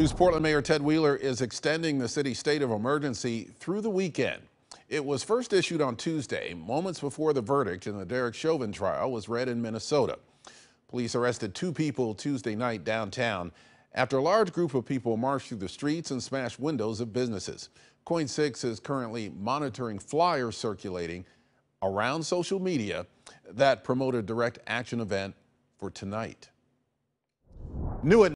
News Portland Mayor Ted Wheeler is extending the city's state of emergency through the weekend. It was first issued on Tuesday, moments before the verdict in the Derek Chauvin trial was read in Minnesota. Police arrested two people Tuesday night downtown after a large group of people marched through the streets and smashed windows of businesses. KOIN Six is currently monitoring flyers circulating around social media that promote a direct action event for tonight. New at